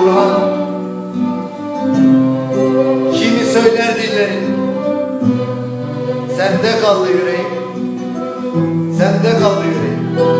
Kur'an. Kimi söyler dillerin Sende kaldı yüreğim. Sende kaldı yüreğim.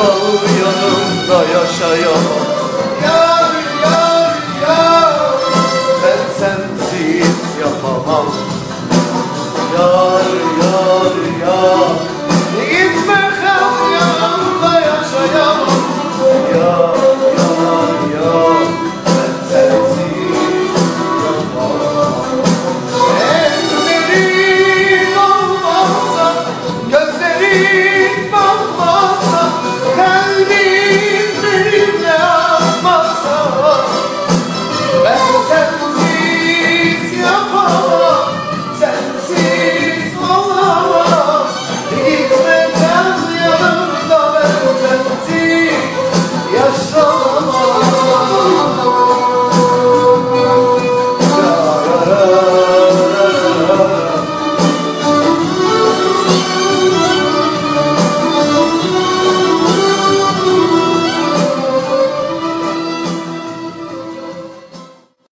bal yanımda yaşayamam Yar yar yar. Ben sensiz yapamam.